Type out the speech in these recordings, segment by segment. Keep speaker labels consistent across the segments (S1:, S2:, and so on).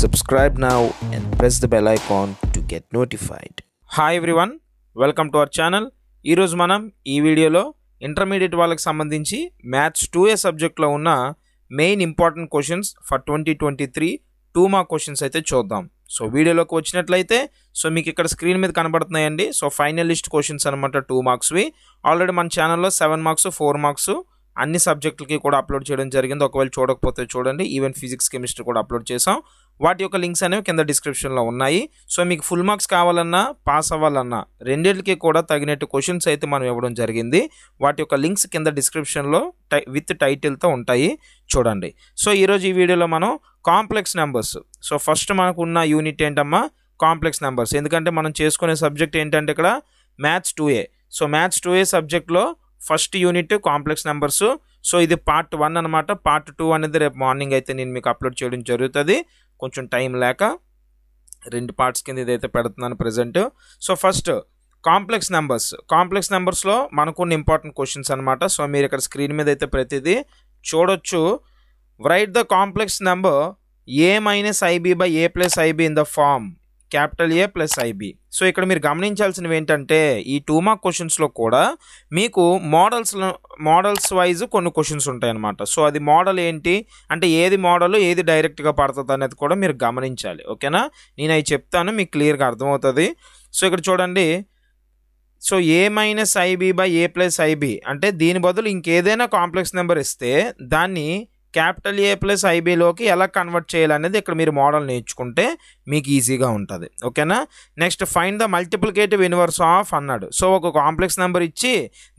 S1: Subscribe now and press the bell icon to get notified.
S2: Hi everyone welcome to our channel ఈరోజు మనం ఈ వీడియోలో intermediate వాళ్ళకి సంబంధించి మ్యాథ్స్ టూ ఏ సబ్జెక్ట్లో ఉన్న main important questions for twenty twenty three two mark questions అయితే చూద్దాం. సో వీడియోలోకి వచ్చినట్లయితే సో మీకు ఇక్కడ స్క్రీన్ మీద కనబడుతున్నాయండి. సో ఫైనల్ లిస్ట్ క్వశ్చన్స్ అనమాట టూ మార్క్స్వి ఆల్రెడీ మన ఛానల్లో సెవెన్ మార్క్స్ ఫోర్ మార్క్స్ అన్ని సబ్జెక్టులకి కూడా అప్లోడ్ చేయడం జరిగింది. ఒకవేళ చూడకపోతే చూడండి. ఈవెన్ ఫిజిక్స్ కెమిస్ట్రీ కూడా అప్లోడ్ చేసాం వాటి యొక్క లింక్స్ అనేవి కింద డిస్క్రిప్షన్లో ఉన్నాయి. సో మీకు ఫుల్ మార్క్స్ కావాలన్నా పాస్ అవ్వాలన్నా రెండింటికి కూడా తగినట్టు క్వశ్చన్స్ అయితే మనం ఇవ్వడం జరిగింది. వాటి యొక్క లింక్స్ కింద డిస్క్రిప్షన్లో టై విత్ టైటిల్తో ఉంటాయి. చూడండి. సో ఈరోజు ఈ వీడియోలో మనం కాంప్లెక్స్ నెంబర్స్. సో ఫస్ట్ మనకు ఉన్న యూనిట్ ఏంటమ్మా? Complex numbers. ఎందుకంటే మనం చేసుకునే సబ్జెక్ట్ ఏంటంటే ఇక్కడ maths two A. So maths two A సబ్జెక్ట్లో first unit complex numbers. So ఇది పార్ట్ వన్ అనమాట పార్ట్ టూ అనేది రేపు మార్నింగ్ అయితే నేను మీకు అప్లోడ్ చేయడం జరుగుతుంది. కొంచెం టైం లేక రెండు పార్ట్స్ కింద ఇదైతే పెడుతున్నాను present so first complex numbers complex నెంబర్స్లో మనకున్న ఇంపార్టెంట్ క్వశ్చన్స్ అనమాట సో మీరు ఇక్కడ స్క్రీన్ మీద అయితే ప్రతిదీ చూడొచ్చు. Right the complex number A minus IB by A plus IB in the form capital A plus IB so ఇక్కడ మీరు గమనించాల్సినవి ఏంటంటే ఈ టూ మార్క్ క్వశ్చన్స్లో కూడా మీకు మోడల్స్ మోడల్స్ వైజ్ కొన్ని క్వశ్చన్స్ ఉంటాయన్నమాట. సో అది మోడల్ ఏంటి? అంటే ఏది మోడల్ ఏది డైరెక్ట్గా పడుతుంది అనేది కూడా మీరు గమనించాలి. ఓకేనా? నేను అవి చెప్తాను మీకు క్లియర్గా అర్థమవుతుంది. సో ఇక్కడ చూడండి. So A minus IB by A plus IB అంటే దీని బదులు ఇంకేదైనా కాంప్లెక్స్ నెంబర్ ఇస్తే దాన్ని క్యాపిటల్ ఏ ప్లస్ ఐబీలోకి ఎలా కన్వర్ట్ చేయాలనేది ఇక్కడ మీరు మోడల్ నేర్చుకుంటే మీకు ఈజీగా ఉంటుంది. ఓకేనా next find the multiplicative inverse of అన్నాడు. సో ఒక కాంప్లెక్స్ నెంబర్ ఇచ్చి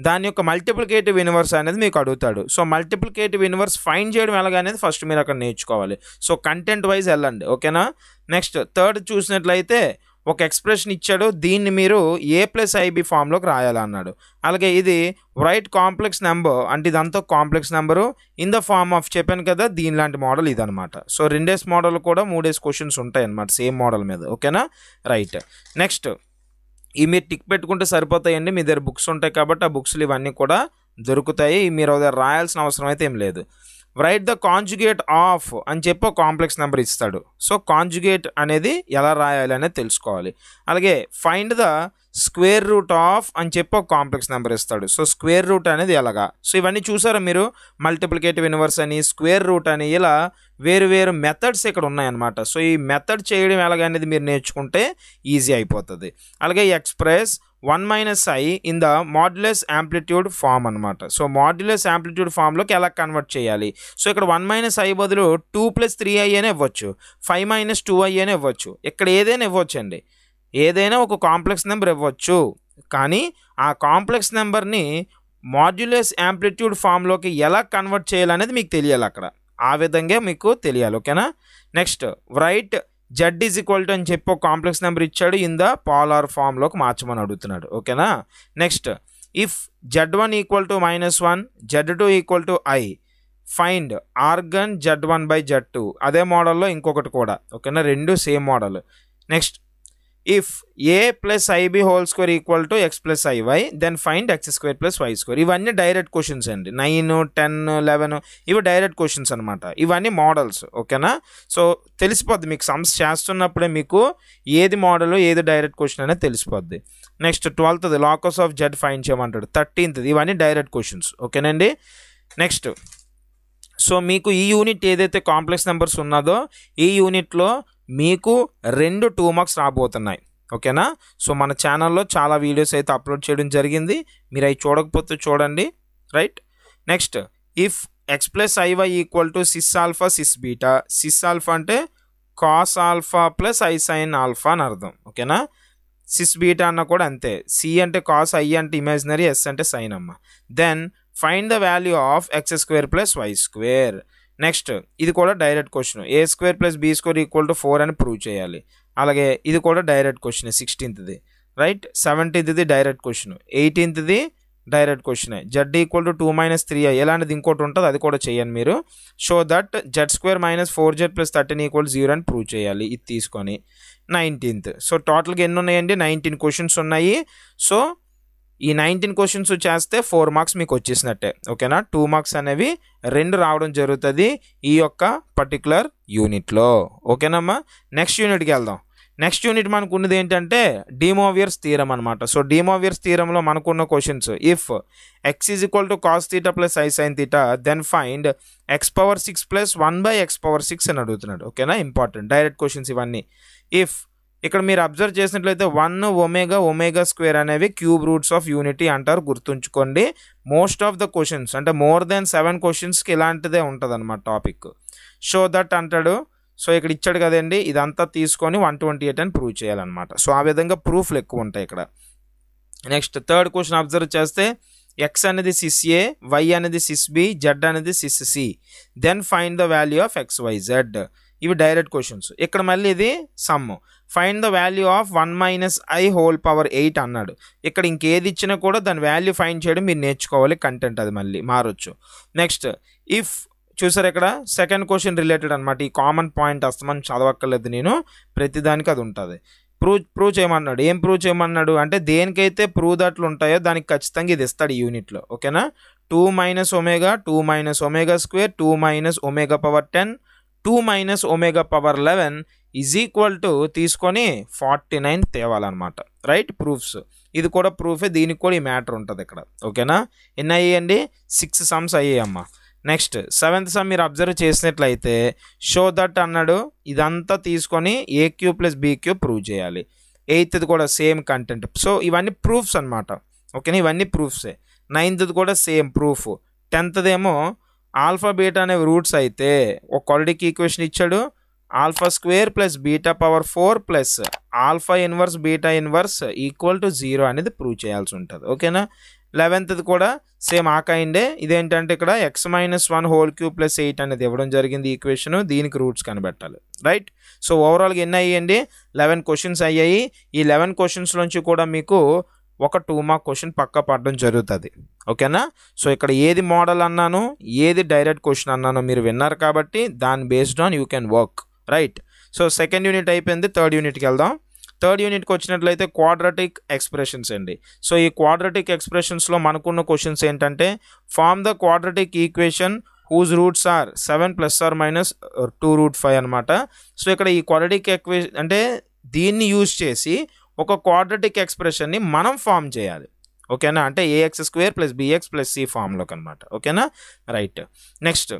S2: దాని యొక్క మల్టిప్లికేటివ్ ఇన్వర్స్ అనేది మీకు అడుగుతాడు. సో మల్టిప్లికేటివ్ ఇన్వర్స్ ఫైండ్ చేయడం ఎలాగనేది ఫస్ట్ మీరు అక్కడ నేర్చుకోవాలి. సో కంటెంట్ వైజ్ వెళ్ళండి. ఓకేనా నెక్స్ట్ థర్డ్ చూసినట్లయితే ఒక ఎక్స్ప్రెషన్ ఇచ్చాడు దీన్ని మీరు ఏ ప్లస్ ఐబి ఫామ్లోకి రాయాలన్నాడు. అలాగే ఇది రైట్ కాంప్లెక్స్ నెంబర్ అంటే ఇదంతా complex number in the form of చెప్పాను కదా దీని లాంటి మోడల్ ఇదనమాట సో రెండేస్ మోడల్ కూడా మూడేస్ క్వశ్చన్స్ ఉంటాయి అనమాట సేమ్ మోడల్ మీద ఓకేనా రైట్ నెక్స్ట్ ఈ మీరు టిక్ పెట్టుకుంటే సరిపోతాయండి మీ దగ్గర బుక్స్ ఉంటాయి కాబట్టి ఆ బుక్స్లు ఇవన్నీ కూడా దొరుకుతాయి. మీరు దగ్గర రాయాల్సిన అవసరం అయితే ఏం లేదు. రైట్ ద కాంజుగేట్ ఆఫ్ అని చెప్పి ఒక కాంప్లెక్స్ నెంబర్ ఇస్తాడు. సో కాంజుగేట్ అనేది ఎలా రాయాలి అనేది తెలుసుకోవాలి. అలాగే find the square root of అని చెప్పి ఒక కాంప్లెక్స్ నెంబర్ ఇస్తాడు. సో స్క్వేర్ రూట్ అనేది ఎలాగా? సో ఇవన్నీ చూసారా మీరు? మల్టిప్లికేటివ్ ఇన్వర్స్ అని స్క్వేర్ రూట్ అని ఇలా వేరు వేరు మెథడ్స్ ఇక్కడ ఉన్నాయన్నమాట. సో ఈ మెథడ్ చేయడం ఎలాగ అనేది మీరు నేర్చుకుంటే ఈజీ అయిపోతుంది. అలాగే express one minus I in the modulus amplitude form అనమాట సో మాడ్యులస్ యాంప్లిట్యూడ్ ఫామ్లోకి ఎలా కన్వర్ట్ చేయాలి? సో ఇక్కడ వన్ మైనస్ ఐ బదులు టూ ప్లస్ త్రీ ఐ అనే ఇవ్వచ్చు. ఫైవ్ మైనస్ టూ ఐ అనే ఇవ్వచ్చు. ఇక్కడ ఏదైనా ఇవ్వచ్చు అండి ఏదైనా ఒక కాంప్లెక్స్ నెంబర్ ఇవ్వచ్చు. కానీ ఆ కాంప్లెక్స్ నెంబర్ని మాడ్యులస్ యాంప్లిట్యూడ్ ఫామ్లోకి ఎలా కన్వర్ట్ చేయాలనేది మీకు తెలియాలి అక్కడ. ఆ విధంగా మీకు తెలియాలి ఓకేనా? Next right Z is equal to అని చెప్పి ఒక కాంప్లెక్స్ నెంబర్ ఇచ్చాడు. ఇన్ ద పాలార్ ఫామ్లోకి మార్చమని అడుగుతున్నాడు ఓకేనా? Next if Z one equal to minus one Z two equal to I find arg Z one by Z two. అదే మోడల్లో ఇంకొకటి కూడా ఓకేనా? రెండు same model. Next if A plus IB whole square equal to X plus IY then find X square plus Y square ఇవన్నీ direct questions అండి. Nine ten eleven ఇవి direct questions అనమాట ఇవన్నీ మోడల్స్ ఓకేనా సో తెలిసిపోద్ది మీకు. సమ్స్ చేస్తున్నప్పుడే మీకు ఏది మోడల్ ఏది డైరెక్ట్ క్వశ్చన్ అనేది తెలిసిపోద్ది. నెక్స్ట్ ట్వెల్త్ది లాకస్ ఆఫ్ జెడ్ ఫైండ్ చేయమంటాడు. థర్టీన్త్ది ఇవన్నీ డైరెక్ట్ క్వశ్చన్స్ ఓకేనండి నెక్స్ట్ సో మీకు ఈ యూనిట్ ఏదైతే కాంప్లెక్స్ నెంబర్స్ ఉన్నదో ఈ యూనిట్లో మీకు రెండు టూ మార్క్స్ రాబోతున్నాయి. ఓకేనా? సో మన ఛానల్లో చాలా వీడియోస్ అయితే అప్లోడ్ చేయడం జరిగింది. మీరు అవి చూడకపోతే చూడండి. Right next if X plus IY equal to cis alpha cis beta cis alpha అంటే cos alpha plus I sine alpha అని అర్థం. ఓకేనా? సిస్ బీటా అన్న కూడా అంతే. సి అంటే కాస్ ఐ అంటే ఇమాజినరీ ఎస్ అంటే సైన్ అమ్మ. Then find the value of X square plus Y square next ఇది కూడా direct question. A square plus B square equal to four అని ప్రూవ్ చేయాలి. అలాగే ఇది కూడా డైరెక్ట్ క్వశ్చన్ సిక్స్టీన్త్ది. రైట్? సెవెంటీన్త్ది direct question. ఎయిటీన్త్ది direct question. Z equal to two minus three ఎలాంటిది ఇంకోటి ఉంటుంది అది కూడా చేయండి మీరు. Show that Z square minus four Z plus thirteen equal zero అని ప్రూవ్ చేయాలి. ఇది తీసుకొని. నైన్టీన్త్. సో టోటల్గా ఎన్ని ఉన్నాయండి? నైన్టీన్ క్వశ్చన్స్ ఉన్నాయి. సో ఈ నైన్టీన్ క్వశ్చన్స్ చేస్తే ఫోర్ మార్క్స్ మీకు వచ్చేసినట్టే ఓకేనా? టూ మార్క్స్ అనేవి రెండు రావడం జరుగుతుంది ఈ యొక్క పర్టికులర్ యూనిట్లో ఓకేనమ్మా? నెక్స్ట్ యూనిట్కి వెళ్దాం. నెక్స్ట్ యూనిట్ మనకు ఉన్నది ఏంటంటే డీమోవియర్స్ థీరం అనమాట సో డిమోవియర్స్ థీరంలో మనకున్న questions if x is equal to cos theta plus i sine theta then find x power six plus one by x power six అని అడుగుతున్నాడు ఓకేనా? ఇంపార్టెంట్ డైరెక్ట్ క్వశ్చన్స్ ఇవన్నీ. ఇఫ్ ఇక్కడ మీరు అబ్జర్వ్ చేసినట్లయితే వన్ ఒమేగా ఒమేగా స్క్వేర్ అనేవి cube roots of unity అంటారు గుర్తుంచుకోండి. మోస్ట్ ఆఫ్ ద క్వశ్చన్స్ అంటే మోర్ దెన్ సెవెన్ క్వశ్చన్స్కి ఇలాంటిదే ఉంటుంది అనమాట టాపిక్ షో దట్ అంటాడు. సో ఇక్కడ ఇచ్చాడు కదండి ఇదంతా తీసుకొని వన్ ట్వంటీ ఎయిట్ అని ప్రూవ్ చేయాలన్నమాట. సో ఆ విధంగా ప్రూఫ్లు ఎక్కువ ఉంటాయి ఇక్కడ. నెక్స్ట్ థర్డ్ క్వశ్చన్ అబ్జర్వ్ చేస్తే ఎక్స్ అనేది సిస్ ఏ వై అనేది సిస్ బి జెడ్ అనేది cis C then find the value of X Y Z ఇవి డైరెక్ట్ క్వశ్చన్స్ ఇక్కడ మళ్ళీ ఇది sum find the value of one minus I whole power eight అన్నాడు. ఇక్కడ ఇంకేది ఇచ్చినా కూడా దాని వాల్యూ ఫైండ్ చేయడం మీరు నేర్చుకోవాలి కంటెంట్ అది మళ్ళీ మారొచ్చు. నెక్స్ట్ ఇఫ్ చూసారు ఇక్కడ? సెకండ్ క్వశ్చన్ రిలేటెడ్ అనమాట ఈ కామన్ పాయింట్ అస్తమని చదవక్కర్లేదు నేను. ప్రతిదానికి అది ఉంటుంది. ప్రూవ్ ప్రూవ్ చేయమన్నాడు. ఏం ప్రూవ్ చేయమన్నాడు? అంటే దేనికైతే ప్రూవ్ దట్లు ఉంటాయో దానికి ఖచ్చితంగా ఇది ఇస్తాడు యూనిట్లో ఓకేనా? Two minus omega two minus omega square two minus omega power ten two minus omega power eleven is equal to తీసుకొని ఫార్టీ నైన్ తేవాలన్నమాట. రైట్? ప్రూఫ్స్. ఇది కూడా ప్రూఫే. దీనికి కూడా ఈ మ్యాటర్ ఉంటుంది ఇక్కడ. ఓకేనా? ఎన్ని అయ్యాయండి సిక్స్ సమ్స్ అయ్యాయమ్మా. నెక్స్ట్ సెవెంత్ సమ్ మీరు అబ్జర్వ్ చేసినట్లయితే షో దట్ అన్నాడు ఇదంతా తీసుకొని A Q plus B Q prove చేయాలి. ఎయిత్ది కూడా సేమ్ కంటెంట్. సో ఇవన్నీ ప్రూఫ్స్ అనమాట ఓకేనా? ఇవన్నీ ప్రూఫ్సే. నైన్త్ది కూడా సేమ్ ప్రూఫ్. టెన్త్దేమో ఆల్ఫా బీటా అనేవి రూట్స్ అయితే ఒక క్వాలిటీకి ఈక్వేషన్ ఇచ్చాడు. Alpha square plus beta power four plus alpha inverse beta inverse equal to zero అనేది ప్రూవ్ చేయాల్సి ఉంటుంది. ఓకేనా? లెవెన్త్ది కూడా సేమ్ ఆ కైండే ఇదేంటంటే ఇక్కడ X minus one whole cube plus eight అనేది ఇవ్వడం జరిగింది ఈక్వేషన్. దీనికి రూట్స్ కనిపెట్టాలి రైట్? సో ఓవరాల్గా ఎన్ని అయ్యాయండి? లెవెన్ క్వశ్చన్స్ అయ్యాయి. ఈ లెవెన్ క్వశ్చన్స్లోంచి కూడా మీకు ఒక టూ మార్క్ క్వశ్చన్ పక్క పడడం జరుగుతుంది. ఓకేనా? సో ఇక్కడ ఏది మోడల్ అన్నాను ఏది డైరెక్ట్ క్వశ్చన్ అన్నాను మీరు విన్నారు కాబట్టి దాని based on you can work right so second unit అయిపోయింది థర్డ్ యూనిట్కి వెళ్దాం. థర్డ్ యూనిట్కి వచ్చినట్లయితే క్వాడ్రటిక్ ఎక్స్ప్రెషన్స్ అండి. సో ఈ క్వాడ్రటిక్ ఎక్స్ప్రెషన్స్లో మనకున్న క్వశ్చన్స్ ఏంటంటే form the quadratic equation whose roots are seven plus or minus two root five అనమాట సో ఇక్కడ ఈ క్వాడ్రటిక్ ఎక్వే అంటే దీన్ని యూజ్ చేసి ఒక క్వాడ్రటిక్ ఎక్స్ప్రెషన్ని మనం ఫామ్ చేయాలి. ఓకేనా? అంటే AX square plus BX plus C ఫామ్లోకి అనమాట ఓకేనా? రైట్ నెక్స్ట్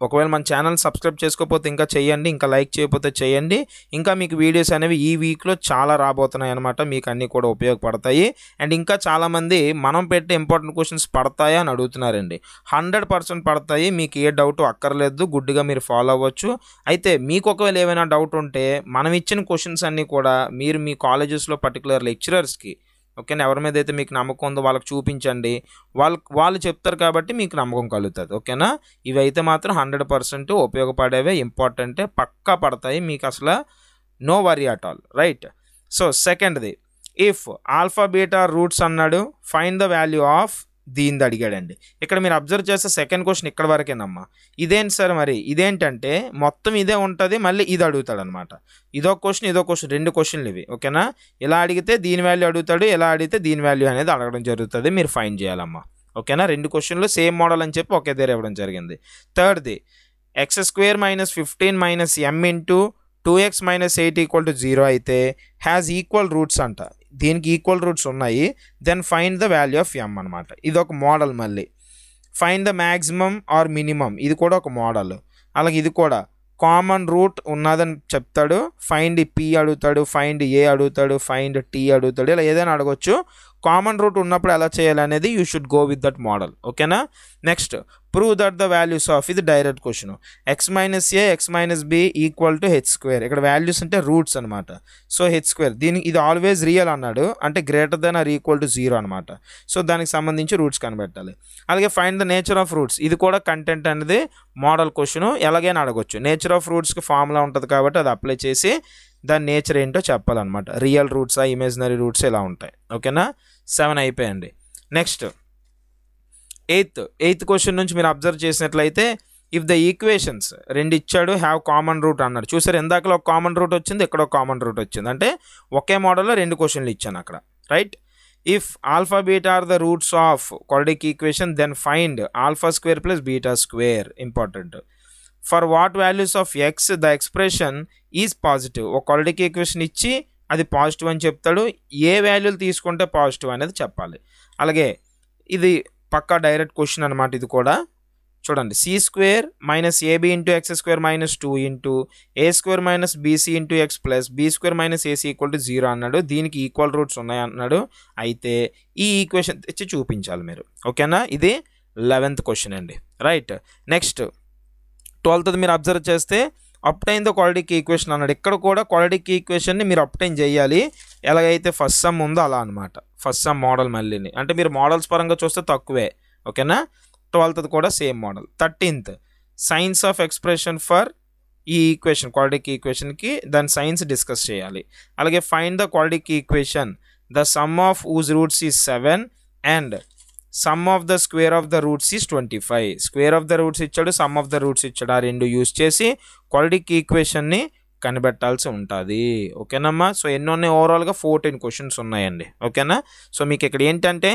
S2: ఒకవేళ మన ఛానల్ సబ్స్క్రైబ్ చేసుకోకపోతే ఇంకా చేయండి ఇంకా లైక్ చేయకపోతే చేయండి. ఇంకా మీకు వీడియోస్ అనేవి ఈ వీక్లో చాలా రాబోతున్నాయి అనమాట మీకు అన్నీ కూడా ఉపయోగపడతాయి. అండ్ ఇంకా చాలామంది మనం పెట్టే ఇంపార్టెంట్ క్వశ్చన్స్ పడతాయా అని అడుగుతున్నారండి. హండ్రెడ్ పర్సెంట్ పడతాయి. మీకు ఏ డౌట్ అక్కర్లేదు. గుడ్డిగా మీరు ఫాలో అవ్వచ్చు. అయితే మీకు ఒకవేళ ఏమైనా డౌట్ ఉంటే మనం ఇచ్చిన క్వశ్చన్స్ అన్నీ కూడా మీరు మీ కాలేజెస్లో పర్టికులర్ లెక్చరర్స్కి ఓకేనా? ఎవరి మీద అయితే మీకు నమ్మకం ఉందో వాళ్ళకి చూపించండి. వాళ్ళు వాళ్ళు చెప్తారు కాబట్టి మీకు నమ్మకం కలుగుతుంది. ఓకేనా? ఇవి అయితే మాత్రం హండ్రెడ్ పర్సెంట్ ఉపయోగపడేవే ఇంపార్టెంటే పక్కా పడతాయి. మీకు అసలు no worry at all. Right? So సెకండ్ది. ఇఫ్ ఆల్ఫా బీటా రూట్స్ అన్నాడు ఫైండ్ ద వాల్యూ ఆఫ్ దీనిది అడిగాడండి. ఇక్కడ మీరు అబ్జర్వ్ చేస్తే సెకండ్ క్వశ్చన్ ఇక్కడ వరకేనమ్మా. ఇదేంటి సార్ మరి? ఇదేంటంటే మొత్తం ఇదే ఉంటుంది మళ్ళీ ఇది అడుగుతాడనమాట. ఇదో క్వశ్చన్ ఇదో క్వశ్చన్ రెండు క్వశ్చన్లు ఇవి ఓకేనా? ఇలా అడిగితే దీని వాల్యూ అడుగుతాడు ఎలా అడిగితే దీని వాల్యూ అనేది అడగడం జరుగుతుంది మీరు ఫైన్ చేయాలమ్మా. ఓకేనా? రెండు క్వశ్చన్లు సేమ్ మోడల్ అని చెప్పి ఒకే దగ్గర ఇవ్వడం జరిగింది. థర్డ్ది X square minus fifteen minus M into two X minus eight equal to zero అయితే హ్యాస్ ఈక్వల్ రూట్స్ అంట. దీనికి ఈక్వల్ రూట్స్ ఉన్నాయి. Then find the value of M అనమాట ఇది ఒక మోడల్ మళ్ళీ. Find the maximum or minimum ఇది కూడా ఒక మోడల్ అలాగే ఇది కూడా. కామన్ రూట్ ఉన్నదని చెప్తాడు. ఫైండ్ పి అడుగుతాడు ఫైండ్ ఏ అడుగుతాడు ఫైండ్ టీ అడుగుతాడు ఇలా ఏదైనా అడగొచ్చు. కామన్ రూట్ ఉన్నప్పుడు ఎలా చేయాలనేది you should go with that model ఓకేనా? Next prove that the values of ఇది direct question X minus A X minus B equal to H square ఇక్కడ వాల్యూస్ అంటే రూట్స్ అనమాట సో హెచ్ స్క్వేర్ దీని ఇది ఆల్వేస్ రియల్ అన్నాడు. అంటే greater than or equal to zero అనమాట so దానికి సంబంధించి రూట్స్ కనిపెట్టాలి అలాగే find the nature of roots ఇది కూడా కంటెంట్ అనేది మోడల్ క్వశ్చన్ ఎలాగైనా అడగొచ్చు. నేచర్ ఆఫ్ రూట్స్కి ఫార్ములా ఉంటుంది కాబట్టి అది అప్లై చేసి దాని నేచర్ ఏంటో చెప్పాలన్నమాట. రియల్ రూట్సా ఇమేజినరీ రూట్స్ ఇలా ఉంటాయి. ఓకేనా? సెవెన్ అయిపోయండి నెక్స్ట్ ఎయిత్. ఎయిత్ క్వశ్చన్ నుంచి మీరు అబ్జర్వ్ చేసినట్లయితే ఇఫ్ ద ఈక్వేషన్స్ రెండు ఇచ్చాడు హ్యావ్ కామన్ రూట్ అన్నాడు. చూసారు ఎందాకలో ఒక కామన్ రూట్ వచ్చింది ఇక్కడ ఒక కామన్ రూట్ వచ్చింది. అంటే ఒకే మోడల్లో రెండు క్వశ్చన్లు ఇచ్చాను అక్కడ. Right? If alpha beta are the roots of quadratic equation then find alpha square plus beta square. Important. For what values of X the expression is positive ఒక ఆల్రెడీకి ఈక్వేషన్ ఇచ్చి అది పాజిటివ్ అని చెప్తాడు. ఏ వాల్యూలు తీసుకుంటే పాజిటివ్ అనేది చెప్పాలి. అలాగే ఇది పక్కా డైరెక్ట్ క్వశ్చన్ అనమాట ఇది కూడా. చూడండి C square minus AB into X square minus two into A square minus BC into X plus B square minus AC equal to zero అన్నాడు. దీనికి ఈక్వల్ రూట్స్ ఉన్నాయి అన్నాడు. అయితే ఈ ఈక్వేషన్ తెచ్చి చూపించాలి మీరు. ఓకేనా ఇది లెవెన్త్ క్వశ్చన్ అండి. రైట్ నెక్స్ట్ ట్వెల్త్ మీరు అబ్జర్వ్ చేస్తే అప్టైన్ ద క్వాలిటీకి ఈక్వేషన్ అన్నాడు. ఇక్కడ కూడా క్వాలిటీకి ఈక్వేషన్ని మీరు అప్టైన్ చేయాలి. ఎలాగైతే ఫస్ట్ సమ్ ఉందో అలా అనమాట ఫస్ట్ సమ్ మోడల్ మళ్ళీని. అంటే మీరు మోడల్స్ పరంగా చూస్తే తక్కువే. ఓకేనా? ట్వెల్త్ కూడా same model thirteenth. Signs of expression for ఈ ఈక్వేషన్ క్వాలిటీకి ఈక్వేషన్కి దాని సైన్స్ డిస్కస్ చేయాలి. అలాగే find the quadratic equation the sum of whose roots is seven and sum of the square of the roots is twenty five square of the roots ఇచ్చాడు sum of the roots ఇచ్చాడు. ఆ రెండు use చేసి క్వాలిటీకి ఈక్వేషన్ని కనిపెట్టాల్సి ఉంటుంది. ఓకేనమ్మా so ఎన్ని ఉన్నాయి? ఓవరాల్గా ఫోర్టీన్ క్వశ్చన్స్ ఉన్నాయండి. ఓకేనా? సో మీకు ఇక్కడ ఏంటంటే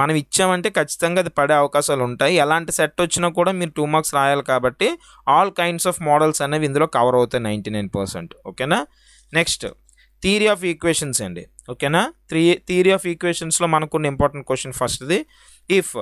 S2: మనం ఇచ్చామంటే ఖచ్చితంగా అది పడే అవకాశాలు ఉంటాయి. ఎలాంటి సెట్ వచ్చినా కూడా మీరు టూ మార్క్స్ రాయాలి కాబట్టి ఆల్ కైండ్స్ ఆఫ్ మోడల్స్ అనేవి ఇందులో కవర్ అవుతాయి నైంటీ నైన్ పర్సెంట్ ఓకేనా? నెక్స్ట్ థియరీ ఆఫ్ ఈక్వేషన్స్ అండి. ఓకేనా? త్రీ థియరీ ఆఫ్ ఈక్వేషన్స్లో మనకున్న ఇంపార్టెంట్ క్వశ్చన్ ఫస్ట్ది if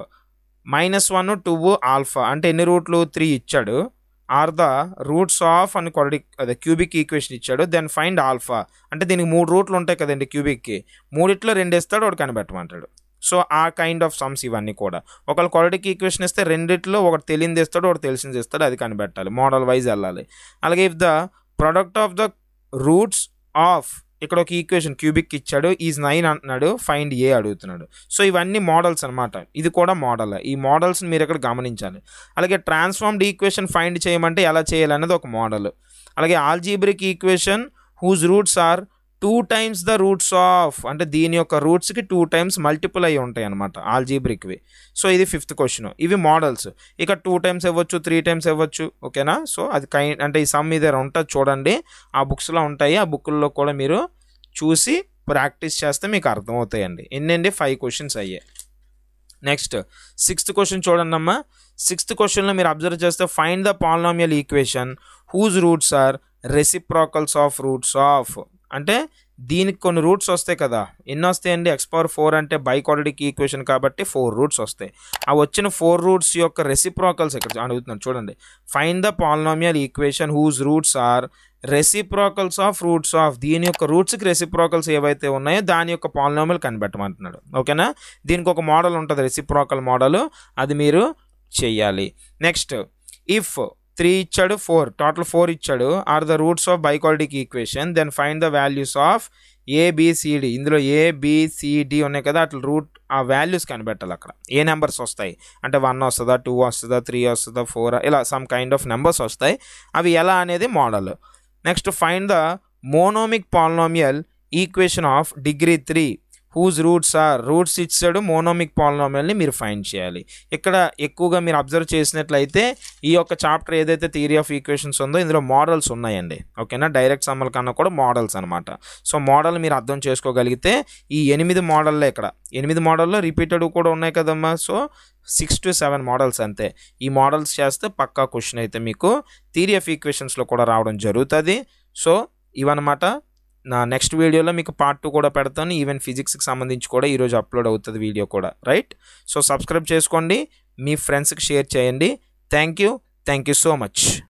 S2: minus one two alpha అంటే ఎన్ని రూట్లు త్రీ ఇచ్చాడు. ఆర్ ద రూట్స్ ఆఫ్ అని కొరడి అదే క్యూబిక్ ఈక్వేషన్ ఇచ్చాడు. దెన్ ఫైండ్ ఆల్ఫా అంటే దీనికి మూడు రూట్లు ఉంటాయి కదండి క్యూబిక్కి మూడిట్లో రెండు ఇస్తాడు ఒకటి కనిపెట్టమంటాడు. సో ఆ కైండ్ ఆఫ్ సమ్స్ ఇవన్నీ కూడా. ఒకళ్ళు క్వాలిటీకి ఈక్వేషన్ ఇస్తే రెండిట్లో ఒకటి తెలియంది ఇస్తాడు ఒకటి తెలిసింది ఇస్తాడు అది కనిపెట్టాలి. మోడల్ వైజ్ వెళ్ళాలి. అలాగే if the product of the roots of ఇక్కడ ఒక ఈక్వేషన్ క్యూబిక్ ఇచ్చాడు ఈజ్ నైన్ అంటున్నాడు ఫైండ్ ఏ అడుగుతున్నాడు. సో ఇవన్నీ మోడల్స్ అనమాట ఇది కూడా మోడల్ ఈ మోడల్స్ని మీరు ఇక్కడ గమనించాలి. అలాగే ట్రాన్స్ఫార్మ్డ్ ఈక్వేషన్ ఫైండ్ చేయమంటే ఎలా చేయాలనేది ఒక మోడల్ అలాగే algebraic equation whose roots are two times the roots of అంటే దీని యొక్క రూట్స్కి టూ టైమ్స్ మల్టిపుల్ అయి ఉంటాయి అనమాట ఆల్జీబ్రిక్వి సో ఇది ఫిఫ్త్ క్వశ్చన్. ఇవి మోడల్స్. ఇక టూ టైమ్స్ ఇవ్వచ్చు త్రీ టైమ్స్ ఇవ్వచ్చు ఓకేనా? సో అది కై అంటే ఈ సమ్ మీద ఉంటుంది చూడండి. ఆ బుక్స్లో ఉంటాయి. ఆ బుక్ల్లో కూడా మీరు చూసి ప్రాక్టీస్ చేస్తే మీకు అర్థమవుతాయండి. ఎన్నండి ఫైవ్ క్వశ్చన్స్ అయ్యాయి. నెక్స్ట్ సిక్స్త్ క్వశ్చన్ చూడండి అమ్మా. సిక్స్త్ క్వశ్చన్లో మీరు అబ్జర్వ్ చేస్తే find the polynomial equation whose roots are reciprocals of roots of. అంటే దీనికి కొన్ని రూట్స్ వస్తాయి కదా. ఎన్ని వస్తాయండి? ఎక్స్ పవర్ ఫోర్ అంటే బైక్వాలిటీకి ఈక్వేషన్ కాబట్టి ఫోర్ రూట్స్ వస్తాయి. ఆ వచ్చిన ఫోర్ రూట్స్ యొక్క రెసిప్రాకల్స్ ఇక్కడ అడుగుతున్నాను చూడండి. Find the polynomial equation whose roots are reciprocals of roots of దీని యొక్క రూట్స్కి రెసిప్రోకల్స్ ఏవైతే ఉన్నాయో దాని యొక్క పాలినామియల్ కనిపెట్టమంటున్నాడు. ఓకేనా? దీనికి ఒక మోడల్ ఉంటుంది రెసిప్రాకల్ మోడల్ అది మీరు చెయ్యాలి. నెక్స్ట్ ఇఫ్ త్రీ ఇచ్చాడు ఫోర్. టోటల్ ఫోర్ ఇచ్చాడు. Are the roots of biquadratic equation then find the values of A B C D ఇందులో ఏబిసిడి ఉన్నాయి కదా అట్లా రూట్ ఆ వాల్యూస్ కనిపెట్టాలి అక్కడ. ఏ నెంబర్స్ వస్తాయి. అంటే వన్ వస్తుందా టూ వస్తుందా త్రీ వస్తుందా ఫోర్ ఇలా సమ్ కైండ్ ఆఫ్ నెంబర్స్ వస్తాయి. అవి ఎలా అనేది model next find the monic polynomial equation of degree three whose roots are roots ఇచ్చాడు మోనోమిక్ పాలినామియల్ని మీరు ఫైండ్ చేయాలి. ఇక్కడ ఎక్కువగా మీరు అబ్జర్వ్ చేసినట్లయితే ఈ యొక్క చాప్టర్ ఏదైతే థియరీ ఆఫ్ ఈక్వేషన్స్ ఉందో ఇందులో మోడల్స్ ఉన్నాయండి. ఓకేనా డైరెక్ట్ సమ్మల్ కన్నా కూడా మోడల్స్ అనమాట సో మోడల్ మీరు అర్థం చేసుకోగలిగితే ఈ ఎనిమిది మోడల్లే ఇక్కడ. ఎనిమిది మోడల్లో రిపీటెడ్ కూడా ఉన్నాయి కదమ్మా? So six to seven models అంతే. ఈ మోడల్స్ చేస్తే పక్కా క్వశ్చన్ అయితే మీకు థియరీ ఆఫ్ ఈక్వేషన్స్లో కూడా రావడం జరుగుతుంది. సో ఇవన్నమాట. నా నెక్స్ట్ వీడియోలో మీకు పార్ట్ టూ కూడా పెడతాను. ఈవెన్ ఫిజిక్స్కి సంబంధించి కూడా ఈరోజు అప్లోడ్ అవుతుంది వీడియో కూడా. రైట్ సో సబ్స్క్రైబ్ చేసుకోండి. మీ ఫ్రెండ్స్కి షేర్ చేయండి. Thank you thank you so much